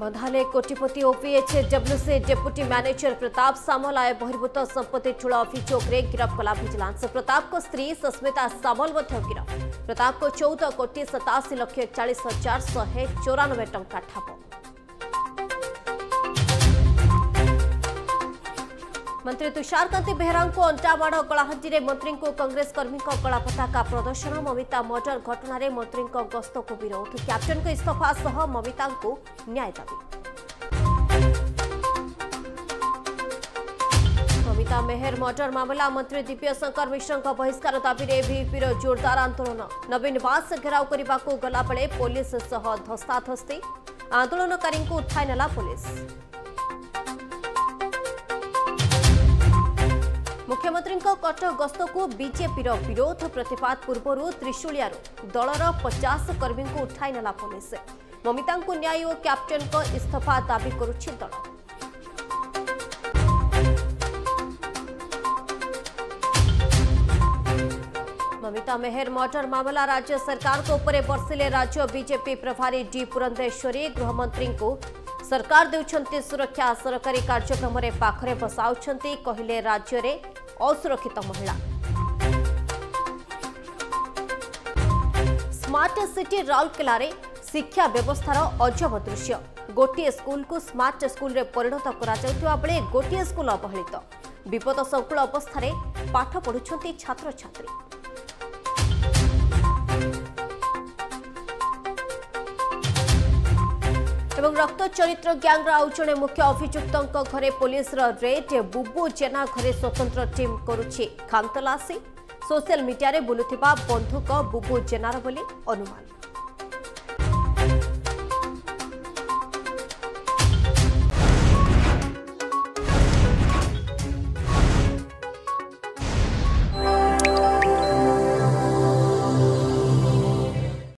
ମନ୍ଧାଲେ କୋଟିପତି OPHWC deputy manager Pratap Samal ଆୟ ବହିର୍ଭୂତ ସମ୍ପତ୍ତି ଠୁଳ ଅଭିଯୋଗରେ ଗିରଫ କଲା ଭିଜିଲାନ୍ସ ପ୍ରତାପଙ୍କ ସ୍ତ୍ରୀ ସସ୍ମିତା ସାମଲ ମଧ୍ୟ ଗିରଫ ପ୍ରତାପଙ୍କୁ ଚଉଦ କୋଟି ସତାଅଶୀ ଲକ୍ଷ ଏକଚାଳିଶ ହଜାର ଶହେ ଚଉରାନବେ ଟଙ୍କା ଠାବ मंत्री तुषारकांति बेहरा अंटामाड़ कलाहांडी मंत्री कांग्रेस कर्मी कला पताका प्रदर्शन ममिता मर्डर घटन मंत्री गस्त को विरोध कैप्टेन इस्तीफा सह ममिता न्याय दाबी ममिता मेहर मर्डर मामला मंत्री दिव्यशंकर मिश्र बहिष्कार दाबी विपि जोरदार आंदोलन नवीन निवास घेराव करने को गलाबे पुलिस धस्ताधस्ती आंदोलनकारी मुख्यमंत्री कटक गस्त को बीजेपी विरोध प्रतिवाद पूर्व त्रिशूलिया दलर पचास कर्मी को उठाई नेला पुलिस ममिता न्याय और कैप्टेन इस्तीफा दाबी करुछि दल ममिता मेहर मर्डर मामला राज्य सरकार को ऊपर बर्षिले राज्य बीजेपी प्रभारी डी पुरंदेश्वरी गृहमंत्री को सरकार सुरक्षा सरकारी कार्यक्रम में पाखरे बसाउछन्ति, कहले राज्य असुरक्षित महिला। स्मार्ट सिटी राउरकेला शिक्षा व्यवस्थार अजब दृश्य। गोटे स्कूल को स्मार्ट स्कूल रे परिणत करा गोटे स्कूल अवहेलित। विपद संकुल ଏବଂ ରକ୍ତ ଚରିତ୍ର ଗ୍ୟାଙ୍ଗର ଆଉ ଜଣେ ମୁଖ୍ୟ ଅଭିଯୁକ୍ତଙ୍କ ଘରେ ପୋଲିସର ରେଡ୍ ବୁବୁ ଜେନା ଘରେ ସ୍ୱତନ୍ତ୍ର ଟିମ୍ କରୁଛି। ଖାନ୍ତଲାସୀ। ସୋସିଆଲ ମିଡିଆରେ ବୁଲୁଥିବା ବନ୍ଧୁକ ବୁବୁ ଜେନାର ବୋଲି ଅନୁମାନ।